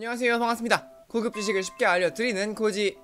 안녕하세요. 반갑습니다. 고급 지식을 쉽게 알려드리는 고지식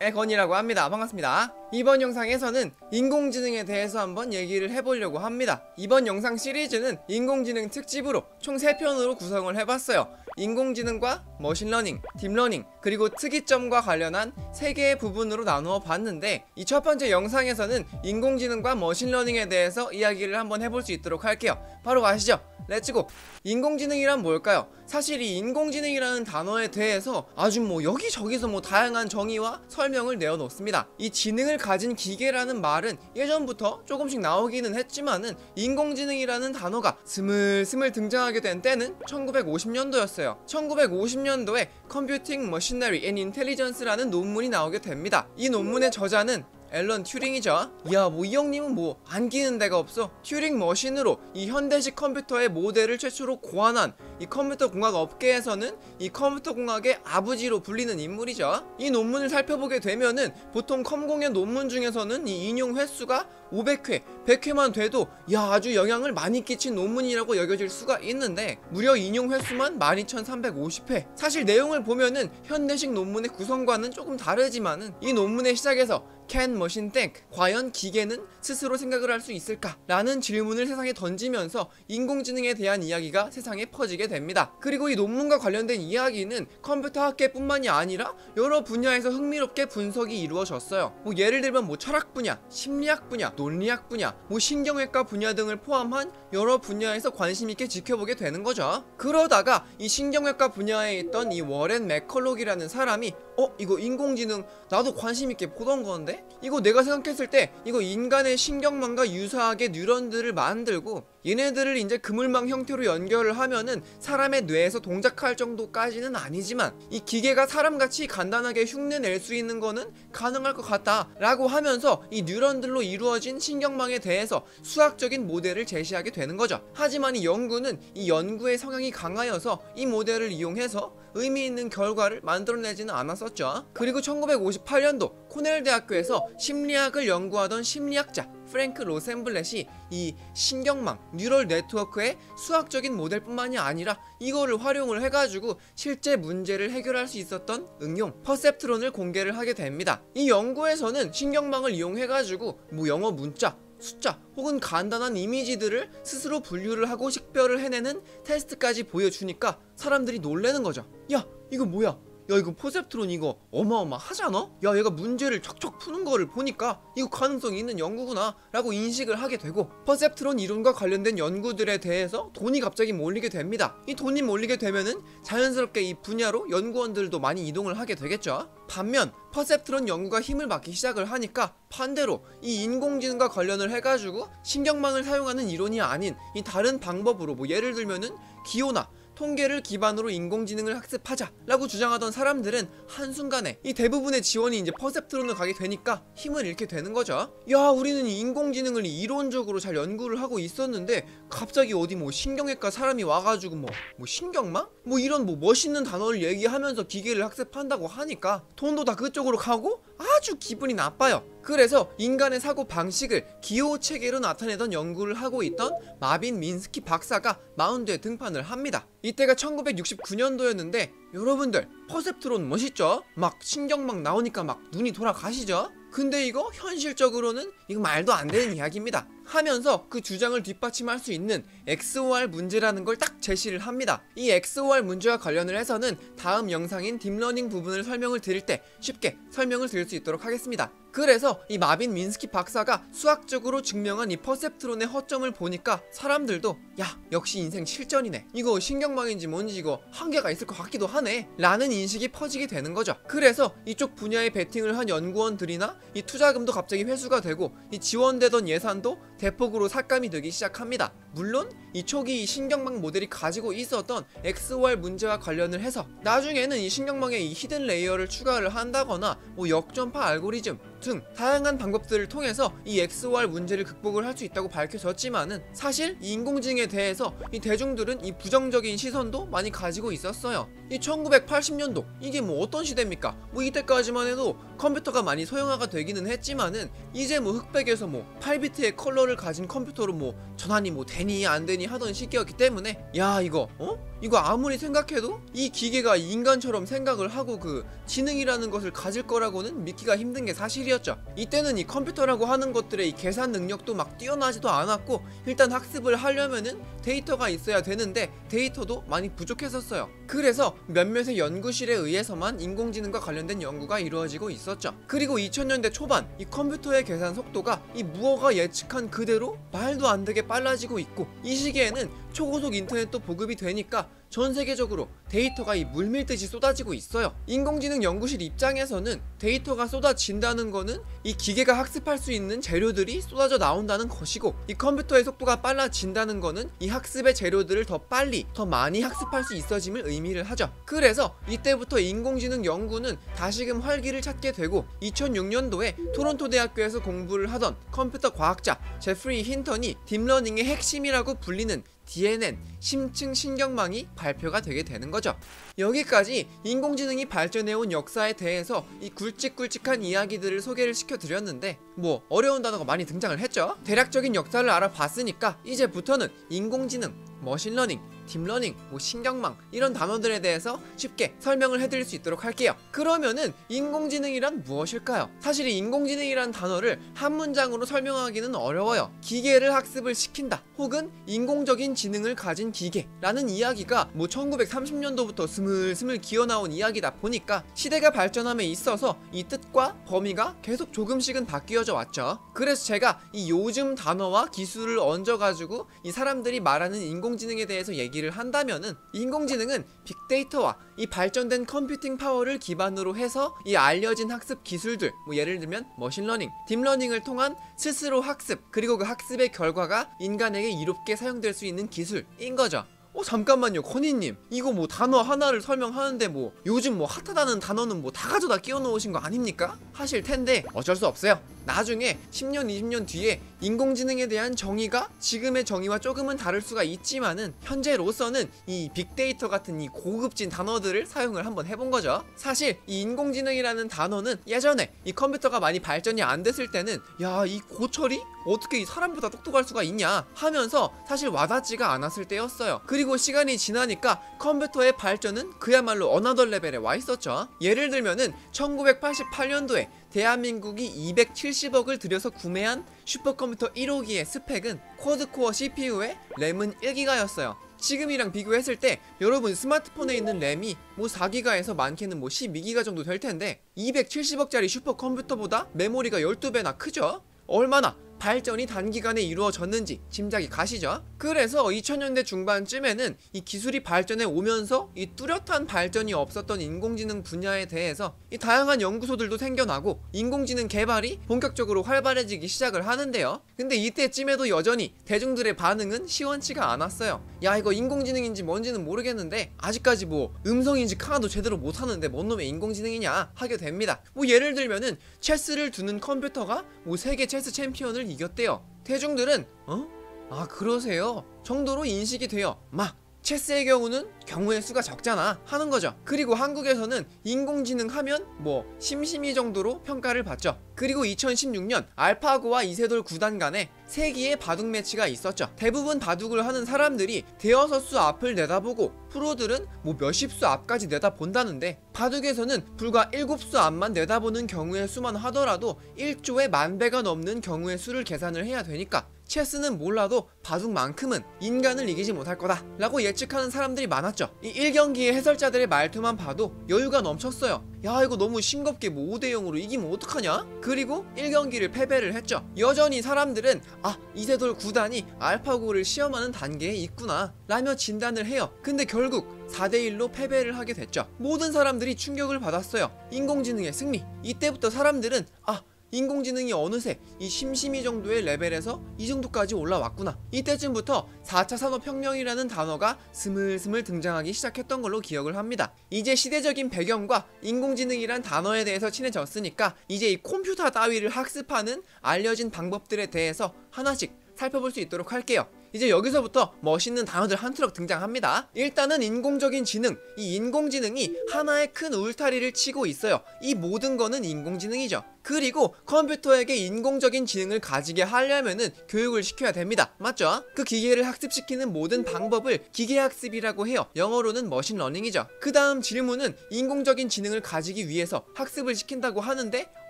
거니라고 합니다. 반갑습니다. 이번 영상에서는 인공지능에 대해서 한번 얘기를 해보려고 합니다. 이번 영상 시리즈는 인공지능 특집으로 총 3편으로 구성을 해봤어요. 인공지능과 머신러닝, 딥러닝, 그리고 특이점과 관련한 3개의 부분으로 나누어 봤는데 이 첫 번째 영상에서는 인공지능과 머신러닝에 대해서 이야기를 한번 해볼 수 있도록 할게요. 바로 가시죠. Let's go 인공지능이란 뭘까요? 사실 이 인공지능이라는 단어에 대해서 아주 뭐 여기저기서 뭐 다양한 정의와 설명을 내어놓습니다. 이 지능을 가진 기계라는 말은 예전부터 조금씩 나오기는 했지만은 인공지능이라는 단어가 스물스물 등장하게 된 때는 1950년도였어요. 1950 년도에 Computing Machinery and Intelligence라는 논문이 나오게 됩니다 이 논문의 저자는 앨런 튜링이죠. 야, 뭐 이 형님은 뭐안 끼는 데가 없어. 튜링 머신으로 이 현대식 컴퓨터의 모델을 최초로 고안한 이 컴퓨터 공학 업계에서는 이 컴퓨터 공학의 아버지로 불리는 인물이죠. 이 논문을 살펴보게 되면은 보통 컴공의 논문 중에서는 이 인용 횟수가 500회, 100회만 돼도 야 아주 영향을 많이 끼친 논문이라고 여겨질 수가 있는데 무려 인용 횟수만 12,350회. 사실 내용을 보면은 현대식 논문의 구성과는 조금 다르지만은 이 논문의 시작에서 Can machine think? 과연 기계는 스스로 생각을 할 수 있을까? 라는 질문을 세상에 던지면서 인공지능에 대한 이야기가 세상에 퍼지게 됩니다. 그리고 이 논문과 관련된 이야기는 컴퓨터 학계뿐만이 아니라 여러 분야에서 흥미롭게 분석이 이루어졌어요. 뭐 예를 들면 뭐 철학 분야, 심리학 분야, 논리학 분야, 뭐 신경외과 분야 등을 포함한 여러 분야에서 관심 있게 지켜보게 되는 거죠. 그러다가 이 신경외과 분야에 있던 이 워렌 맥컬록이라는 사람이 어 이거 인공지능 나도 관심 있게 보던 건데 이거 내가 생각했을 때 이거 인간의 신경망과 유사하게 뉴런들을 만들고 얘네들을 이제 그물망 형태로 연결을 하면은 사람의 뇌에서 동작할 정도까지는 아니지만 이 기계가 사람같이 간단하게 흉내 낼 수 있는 거는 가능할 것 같다 라고 하면서 이 뉴런들로 이루어진 신경망에 대해서 수학적인 모델을 제시하게 되는 거죠. 하지만 이 연구는 이 연구의 성향이 강하여서 이 모델을 이용해서 의미 있는 결과를 만들어내지는 않았었죠. 그리고 1958년도 코넬 대학교에서 심리학을 연구하던 심리학자 프랭크 로센블렛이 이 신경망, neural network의 수학적인 모델뿐만이 아니라 이거를 활용을 해가지고 실제 문제를 해결할 수 있었던 응용 perceptron을 공개를 하게 됩니다. 이 연구에서는 신경망을 이용해가지고 뭐 영어 문자, 숫자 혹은 간단한 이미지들을 스스로 분류를 하고 식별을 해내는 테스트까지 보여주니까 사람들이 놀래는 거죠. 야, 이거 뭐야? 야 이거 perceptron 이거 어마어마하잖아? 야 얘가 문제를 척척 푸는 거를 보니까 이거 가능성이 있는 연구구나 라고 인식을 하게 되고 perceptron 이론과 관련된 연구들에 대해서 돈이 갑자기 몰리게 됩니다 이 돈이 몰리게 되면은 자연스럽게 이 분야로 연구원들도 많이 이동을 하게 되겠죠 반면 perceptron 연구가 힘을 받기 시작을 하니까 반대로 이 인공지능과 관련을 해가지고 신경망을 사용하는 이론이 아닌 이 다른 방법으로 뭐 예를 들면은 기호나 통계를 기반으로 인공지능을 학습하자 라고 주장하던 사람들은 한순간에 이 대부분의 지원이 이제 perceptron으로 가게 되니까 힘을 잃게 되는 거죠. 야, 우리는 이 인공지능을 이론적으로 잘 연구를 하고 있었는데 갑자기 어디 뭐 신경외과 사람이 와가지고 뭐, 뭐 신경망? 뭐 이런 뭐 멋있는 단어를 얘기하면서 기계를 학습한다고 하니까 돈도 다 그쪽으로 가고 아주 기분이 나빠요. 그래서 인간의 사고 방식을 기호 체계로 나타내던 연구를 하고 있던 마빈 민스키 박사가 마운드에 등판을 합니다. 이때가 1969년도였는데 여러분들 perceptron 멋있죠? 막 신경 막 나오니까 막 눈이 돌아가시죠? 근데 이거 현실적으로는 이거 말도 안 되는 이야기입니다. 하면서 그 주장을 뒷받침할 수 있는 XOR 문제라는 걸 딱 제시를 합니다. 이 XOR 문제와 관련을 해서는 다음 영상인 딥러닝 부분을 설명을 드릴 때 쉽게 설명을 드릴 수 있도록 하겠습니다. 그래서 이 마빈 민스키 박사가 수학적으로 증명한 이 perceptron의 허점을 보니까 사람들도 야 역시 인생 실전이네. 이거 신경망인지 뭔지 이거 한계가 있을 것 같기도 하네. 라는 인식이 퍼지게 되는 거죠. 그래서 이쪽 분야에 베팅을 한 연구원들이나 이 투자금도 갑자기 회수가 되고 이 지원되던 예산도 대폭으로 삭감이 되기 시작합니다. 물론 이 초기 이 신경망 모델이 가지고 있었던 XOR 문제와 관련을 해서 나중에는 이 신경망에 이 hidden layer를 추가를 한다거나 뭐 역전파 알고리즘 등 다양한 방법들을 통해서 이 XOR 문제를 극복을 할 수 있다고 밝혀졌지만은 사실 이 인공지능에 대해서 이 대중들은 이 부정적인 시선도 많이 가지고 있었어요. 이 1980년도 이게 뭐 어떤 시대입니까? 뭐 이때까지만 해도 컴퓨터가 많이 소형화가 되기는 했지만은 이제 뭐 흑백에서 뭐 8비트의 컬러를 가진 컴퓨터로 뭐 전환이 뭐 되니 안 되니 하던 시기였기 때문에 야 이거 어? 이거 아무리 생각해도 이 기계가 인간처럼 생각을 하고 그 지능이라는 것을 가질 거라고는 믿기가 힘든 게 사실이었죠. 이때는 이 컴퓨터라고 하는 것들의 이 계산 능력도 막 뛰어나지도 않았고 일단 학습을 하려면은 데이터가 있어야 되는데 데이터도 많이 부족했었어요. 그래서 몇몇의 연구실에 의해서만 인공지능과 관련된 연구가 이루어지고 있었죠. 그리고 2000년대 초반 이 컴퓨터의 계산 속도가 이 무어가 예측한 그대로 말도 안 되게 빨라지고 있고 이 시기에는 초고속 인터넷도 보급이 되니까 전 세계적으로 데이터가 이 물밀듯이 쏟아지고 있어요. 인공지능 연구실 입장에서는 데이터가 쏟아진다는 거는 이 기계가 학습할 수 있는 재료들이 쏟아져 나온다는 것이고 이 컴퓨터의 속도가 빨라진다는 거는 이 학습의 재료들을 더 빨리 더 많이 학습할 수 있어짐을 의미를 하죠. 그래서 이때부터 인공지능 연구는 다시금 활기를 찾게 되고 2006년도에 토론토 대학교에서 공부를 하던 컴퓨터 과학자 제프리 힌턴이 deep learning의 핵심이라고 불리는 DNN 심층 신경망이 발표가 되게 되는 거죠. 여기까지 인공지능이 발전해온 역사에 대해서 이 굵직굵직한 이야기들을 소개를 시켜드렸는데 뭐 어려운 단어가 많이 등장을 했죠. 대략적인 역사를 알아봤으니까 이제부터는 인공지능, machine learning, deep learning, 뭐 신경망 이런 단어들에 대해서 쉽게 설명을 해드릴 수 있도록 할게요. 그러면은 인공지능이란 무엇일까요? 사실 이 인공지능이란 단어를 한 문장으로 설명하기는 어려워요. 기계를 학습을 시킨다, 혹은 인공적인 지능을 가진 기계라는 이야기가 뭐 1930년도부터 스물스물 기어나온 이야기다 보니까 시대가 발전함에 있어서 이 뜻과 범위가 계속 조금씩은 바뀌어져 왔죠. 그래서 제가 이 요즘 단어와 기술을 얹어가지고 이 사람들이 말하는 인공 지능에 대해서 얘기 얘기를 한다면은 인공지능은 big data와 이 발전된 computing power를 기반으로 해서 이 알려진 학습 기술들 뭐 예를 들면 machine learning, deep learning을 통한 스스로 학습 그리고 그 학습의 결과가 인간에게 이롭게 사용될 수 있는 기술인 거죠. 어 잠깐만요 거니님. 이거 뭐 단어 하나를 설명하는데 뭐 요즘 뭐 hot하다는 단어는 뭐 다 가져다 끼워 놓으신 거 아닙니까? 하실 텐데 어쩔 수 없어요. 나중에 10년 20년 뒤에 인공지능에 대한 정의가 지금의 정의와 조금은 다를 수가 있지만은 현재로서는 이 big data 같은 이 고급진 단어들을 사용을 한번 해본 거죠. 사실 이 인공지능이라는 단어는 예전에 이 컴퓨터가 많이 발전이 안 됐을 때는 야 이 고철이 어떻게 이 사람보다 똑똑할 수가 있냐 하면서 사실 와닿지가 않았을 때였어요. 그리고 시간이 지나니까 컴퓨터의 발전은 그야말로 another level에 와 있었죠 예를 들면은 1988년도에 대한민국이 270억을 들여서 구매한 슈퍼컴퓨터 1호기의 스펙은 quad-core CPU에 램은 1기가였어요. 지금이랑 비교했을 때 여러분 스마트폰에 있는 램이 뭐 4기가에서 많게는 뭐 12기가 정도 될 텐데 270억짜리 슈퍼컴퓨터보다 메모리가 12배나 크죠? 얼마나 발전이 단기간에 이루어졌는지 짐작이 가시죠? 그래서 2000년대 중반쯤에는 이 기술이 발전해 오면서 이 뚜렷한 발전이 없었던 인공지능 분야에 대해서 이 다양한 연구소들도 생겨나고 인공지능 개발이 본격적으로 활발해지기 시작을 하는데요. 근데 이때쯤에도 여전히 대중들의 반응은 시원치가 않았어요. 야 이거 인공지능인지 뭔지는 모르겠는데 아직까지 뭐 음성인지 하나도 제대로 못하는데 뭔 놈의 인공지능이냐 하게 됩니다. 뭐 예를 들면은 체스를 두는 컴퓨터가 뭐 세계 체스 챔피언을 이겼대요. 대중들은 어? 아 그러세요? 정도로 인식이 되어 막 체스의 경우는 경우의 수가 적잖아 하는 거죠. 그리고 한국에서는 인공지능 하면 뭐 심심이 정도로 평가를 받죠. 그리고 2016년 알파고와 이세돌 구단 간에 세기의 바둑 매치가 있었죠. 대부분 바둑을 하는 사람들이 대여섯 수 앞을 내다보고 프로들은 뭐 몇십 수 앞까지 내다본다는데 바둑에서는 불과 일곱 수 앞만 내다보는 경우의 수만 하더라도 1조의 만 배가 넘는 경우의 수를 계산을 해야 되니까 체스는 몰라도 바둑만큼은 인간을 이기지 못할 거다 라고 예측하는 사람들이 많았죠. 이 1경기의 해설자들의 말투만 봐도 여유가 넘쳤어요. 야 이거 너무 싱겁게 뭐 5대0으로 이기면 어떡하냐? 그리고 1경기를 패배를 했죠. 여전히 사람들은 아 이세돌 구단이 알파고를 시험하는 단계에 있구나 라며 진단을 해요. 근데 결국 4대1로 패배를 하게 됐죠. 모든 사람들이 충격을 받았어요. 인공지능의 승리. 이때부터 사람들은 아 인공지능이 어느새 이 심심이 정도의 레벨에서 이 정도까지 올라왔구나. 이때쯤부터 4차 산업혁명이라는 단어가 스물스물 등장하기 시작했던 걸로 기억을 합니다. 이제 시대적인 배경과 인공지능이란 단어에 대해서 친해졌으니까 이제 이 컴퓨터 따위를 학습하는 알려진 방법들에 대해서 하나씩 살펴볼 수 있도록 할게요. 이제 여기서부터 멋있는 단어들 한 트럭 등장합니다. 일단은 인공적인 지능. 이 인공지능이 하나의 큰 울타리를 치고 있어요. 이 모든 거는 인공지능이죠. 그리고 컴퓨터에게 인공적인 지능을 가지게 하려면은 교육을 시켜야 됩니다. 맞죠? 그 기계를 학습시키는 모든 방법을 기계학습이라고 해요. 영어로는 machine learning이죠. 그 다음 질문은 인공적인 지능을 가지기 위해서 학습을 시킨다고 하는데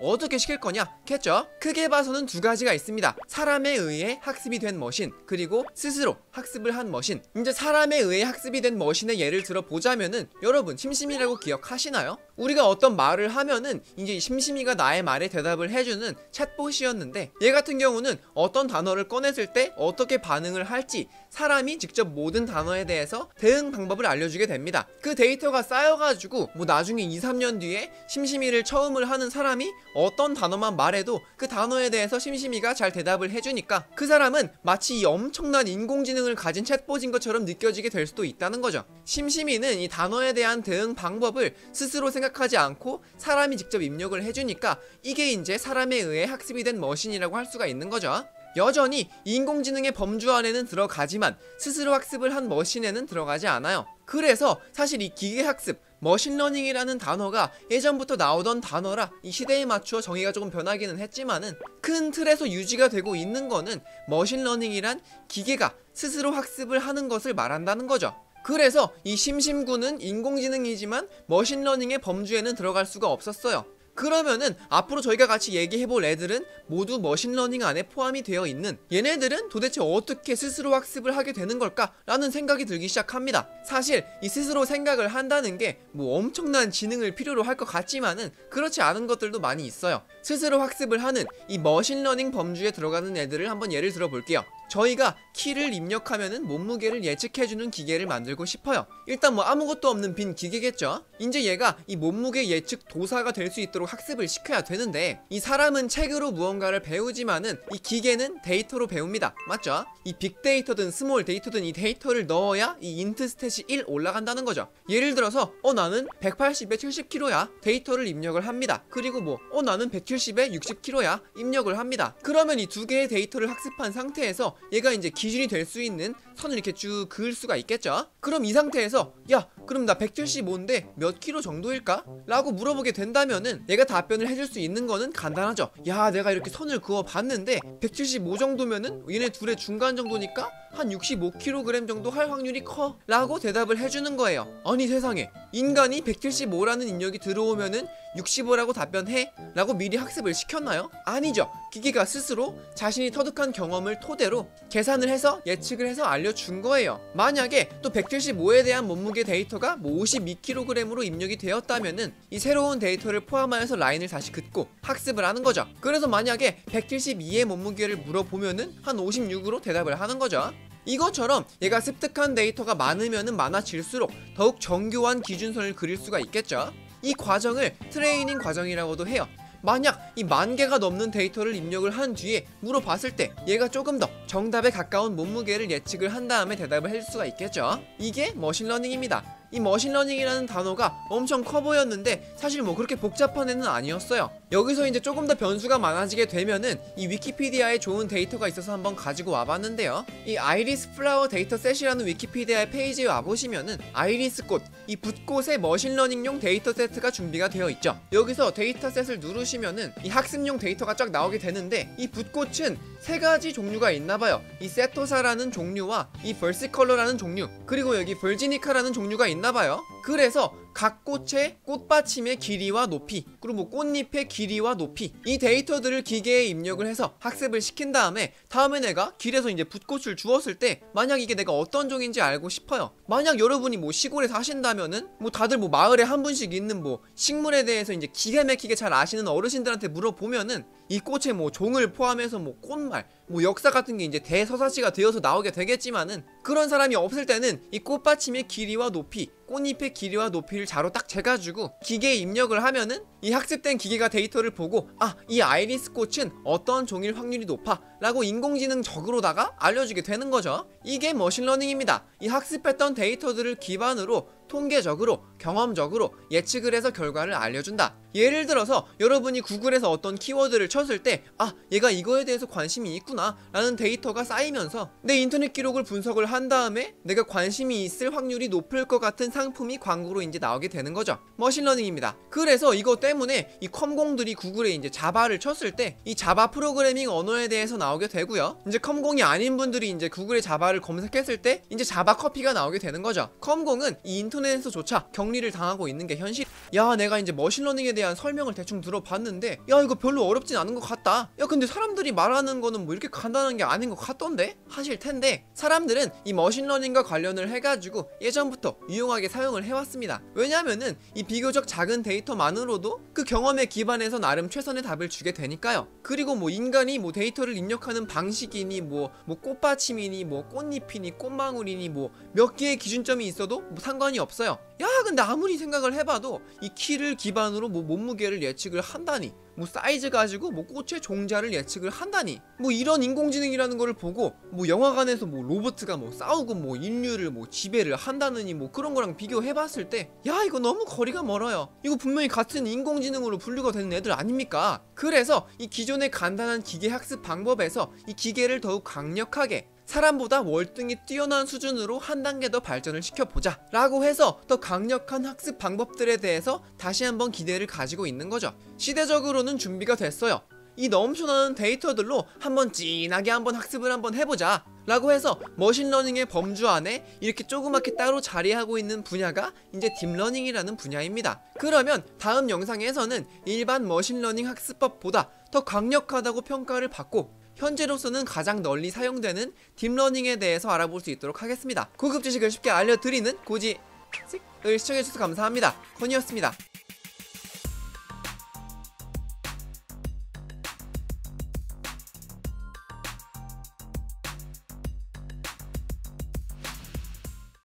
어떻게 시킬 거냐? 겠죠? 크게 봐서는 두 가지가 있습니다. 사람에 의해 학습이 된 machine, 그리고 스스로 학습을 한 machine. 이제 사람에 의해 학습이 된 machine의 예를 들어 보자면은 여러분 심심이라고 기억하시나요? 우리가 어떤 말을 하면은 이제 심심이가 나의 말에 대답을 해주는 chatbot이었는데 얘 같은 경우는 어떤 단어를 꺼냈을 때 어떻게 반응을 할지 사람이 직접 모든 단어에 대해서 대응 방법을 알려주게 됩니다. 그 데이터가 쌓여가지고 뭐 나중에 2, 3년 뒤에 심심이를 처음을 하는 사람이 어떤 단어만 말해도 그 단어에 대해서 심심이가 잘 대답을 해주니까 그 사람은 마치 이 엄청난 인공지능을 가진 챗봇인 것처럼 느껴지게 될 수도 있다는 거죠. 심심이는 이 단어에 대한 대응 방법을 스스로 생각하지 않고 사람이 직접 입력을 해주니까 이게 이제 사람에 의해 학습이 된 머신이라고 할 수가 있는 거죠. 여전히 인공지능의 범주 안에는 들어가지만 스스로 학습을 한 machine에는 들어가지 않아요. 그래서 사실 이 기계학습, machine learning이라는 단어가 예전부터 나오던 단어라 이 시대에 맞추어 정의가 조금 변하기는 했지만은 큰 틀에서 유지가 되고 있는 거는 machine learning이란 기계가 스스로 학습을 하는 것을 말한다는 거죠. 그래서 이 심심이는 인공지능이지만 machine learning의 범주에는 들어갈 수가 없었어요. 그러면은 앞으로 저희가 같이 얘기해볼 애들은 모두 machine learning 안에 포함이 되어 있는 얘네들은 도대체 어떻게 스스로 학습을 하게 되는 걸까? 라는 생각이 들기 시작합니다. 사실 이 스스로 생각을 한다는 게 뭐 엄청난 지능을 필요로 할 것 같지만은 그렇지 않은 것들도 많이 있어요. 스스로 학습을 하는 이 machine learning 범주에 들어가는 애들을 한번 예를 들어 볼게요. 저희가 키를 입력하면은 몸무게를 예측해주는 기계를 만들고 싶어요. 일단 뭐 아무것도 없는 빈 기계겠죠? 이제 얘가 이 몸무게 예측 도사가 될 수 있도록 학습을 시켜야 되는데 이 사람은 책으로 무언가를 배우지만은 이 기계는 데이터로 배웁니다. 맞죠? 이 big data든 small data든 이 데이터를 넣어야 이 INT stat이 1 올라간다는 거죠. 예를 들어서 어 나는 180에 70kg야 데이터를 입력을 합니다. 그리고 뭐 어 나는 170에 60kg야 입력을 합니다. 그러면 이 두 개의 데이터를 학습한 상태에서 얘가 이제 기준이 될 수 있는 선을 이렇게 쭉 그을 수가 있겠죠. 그럼 이 상태에서 야 그럼 나 175인데 몇 킬로 정도일까? 라고 물어보게 된다면은 얘가 답변을 해줄 수 있는 거는 간단하죠. 야 내가 이렇게 선을 그어 봤는데 175 정도면은 얘네 둘의 중간 정도니까 한 65kg 정도 할 확률이 커 라고 대답을 해주는 거예요. 아니 세상에 인간이 175라는 입력이 들어오면은 65라고 답변해? 라고 미리 학습을 시켰나요? 아니죠. 기계가 스스로 자신이 터득한 경험을 토대로 계산을 해서 예측을 해서 알려준 거예요. 만약에 또 175에 대한 몸무게 데이터가 뭐 52kg으로 입력이 되었다면은 이 새로운 데이터를 포함하여서 라인을 다시 긋고 학습을 하는 거죠. 그래서 만약에 172의 몸무게를 물어보면은 한 56으로 대답을 하는 거죠. 이것처럼 얘가 습득한 데이터가 많으면 많아질수록 더욱 정교한 기준선을 그릴 수가 있겠죠. 이 과정을 트레이닝 과정이라고도 해요. 만약 이 만 개가 넘는 데이터를 입력을 한 뒤에 물어봤을 때 얘가 조금 더 정답에 가까운 몸무게를 예측을 한 다음에 대답을 해줄 수가 있겠죠. 이게 machine learning입니다. 이 machine learning이라는 단어가 엄청 커 보였는데 사실 뭐 그렇게 복잡한 애는 아니었어요. 여기서 이제 조금 더 변수가 많아지게 되면은 이 위키피디아에 좋은 데이터가 있어서 한번 가지고 와봤는데요. 이 Iris flower dataset이라는 위키피디아의 페이지에 와보시면은 아이리스 꽃, 이 붓꽃의 machine learning용 데이터 세트가 준비가 되어 있죠. 여기서 dataset을 누르시면은 이 학습용 데이터가 쫙 나오게 되는데 이 붓꽃은 세 가지 종류가 있나봐요. 이 세토사라는 종류와 이 벌시컬러라는 종류 그리고 여기 벌지니카라는 종류가 있나봐요. 그래서 각 꽃의 꽃받침의 길이와 높이 그리고 뭐 꽃잎의 길이와 높이 이 데이터들을 기계에 입력을 해서 학습을 시킨 다음에 다음에 내가 길에서 이제 붓꽃을 주었을 때 만약 이게 내가 어떤 종인지 알고 싶어요. 만약 여러분이 뭐 시골에 사신다면은 뭐 다들 뭐 마을에 한 분씩 있는 뭐 식물에 대해서 이제 기가 막히게 잘 아시는 어르신들한테 물어보면은 이 꽃의 뭐 종을 포함해서 뭐 꽃말 뭐 역사 같은 게 이제 대서사시가 되어서 나오게 되겠지만은 그런 사람이 없을 때는 이 꽃받침의 길이와 높이 꽃잎의 길이와 높이를 자로 딱 재가지고 기계에 입력을 하면은 이 학습된 기계가 데이터를 보고 아 이 아이리스 꽃은 어떤 종일 확률이 높아? 라고 인공지능적으로다가 알려주게 되는 거죠. 이게 machine learning입니다. 이 학습했던 데이터들을 기반으로 통계적으로 경험적으로 예측을 해서 결과를 알려준다. 예를 들어서 여러분이 구글에서 어떤 키워드를 쳤을 때 아 얘가 이거에 대해서 관심이 있구나 라는 데이터가 쌓이면서 내 인터넷 기록을 분석을 한 다음에 내가 관심이 있을 확률이 높을 것 같은 상품이 광고로 이제 나오게 되는 거죠. machine learning입니다. 그래서 이것 때문에 때문에 이 컴공들이 구글에 이제 자바를 쳤을 때 이 자바 프로그래밍 언어에 대해서 나오게 되고요. 이제 컴공이 아닌 분들이 이제 구글에 자바를 검색했을 때 이제 자바 커피가 나오게 되는 거죠. 컴공은 이 인터넷에서조차 격리를 당하고 있는 게 현실. 야, 내가 이제 machine learning에 대한 설명을 대충 들어봤는데 야, 이거 별로 어렵진 않은 것 같다. 야, 근데 사람들이 말하는 거는 뭐 이렇게 간단한 게 아닌 것 같던데? 하실 텐데 사람들은 이 machine learning과 관련을 해가지고 예전부터 유용하게 사용을 해왔습니다. 왜냐하면은 이 비교적 작은 데이터만으로도 그 경험에 기반해서 나름 최선의 답을 주게 되니까요. 그리고 뭐 인간이 뭐 데이터를 입력하는 방식이니 뭐, 뭐 꽃받침이니 뭐 꽃잎이니 꽃망울이니 뭐 몇 개의 기준점이 있어도 뭐 상관이 없어요. 야 근데 아무리 생각을 해봐도 이 키를 기반으로 뭐 몸무게를 예측을 한다니 뭐 사이즈 가지고 뭐 꽃의 종자를 예측을 한다니. 뭐 이런 인공지능이라는 거를 보고 뭐 영화관에서 뭐 로봇가 뭐 싸우고 뭐 인류를 뭐 지배를 한다느니 뭐 그런 거랑 비교해봤을 때 야 이거 너무 거리가 멀어요. 이거 분명히 같은 인공지능으로 분류가 되는 애들 아닙니까? 그래서 이 기존의 간단한 기계 학습 방법에서 이 기계를 더욱 강력하게 사람보다 월등히 뛰어난 수준으로 한 단계 더 발전을 시켜보자 라고 해서 더 강력한 학습 방법들에 대해서 다시 한번 기대를 가지고 있는 거죠. 시대적으로는 준비가 됐어요. 이 넘쳐나는 데이터들로 한번 진하게 한번 학습을 한번 해보자 라고 해서 machine learning의 범주 안에 이렇게 조그맣게 따로 자리하고 있는 분야가 이제 deep learning이라는 분야입니다. 그러면 다음 영상에서는 일반 machine learning 학습법보다 더 강력하다고 평가를 받고 현재로서는 가장 널리 사용되는 deep learning에 대해서 알아볼 수 있도록 하겠습니다. 고급 지식을 쉽게 알려드리는 고지식을 시청해주셔서 감사합니다. 거니였습니다.